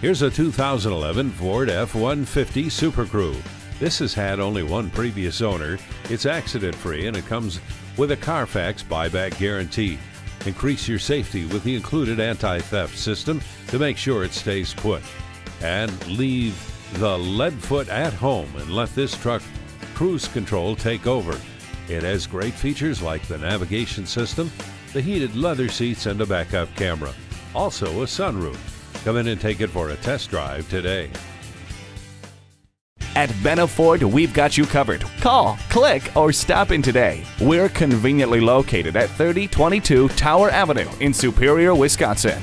Here's a 2011 Ford F-150 Super Crew. This has had only one previous owner. It's accident free and it comes with a Carfax buyback guarantee. Increase your safety with the included anti theft system to make sure it stays put. And leave the lead foot at home and let this truck cruise control take over. It has great features like the navigation system, the heated leather seats, and a backup camera. Also, a sunroof. Come in and take it for a test drive today. At Benna Ford, we've got you covered. Call, click, or stop in today. We're conveniently located at 3022 Tower Avenue in Superior, Wisconsin.